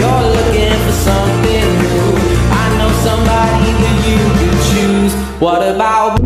You're looking for something new. I know somebody that you could choose. What about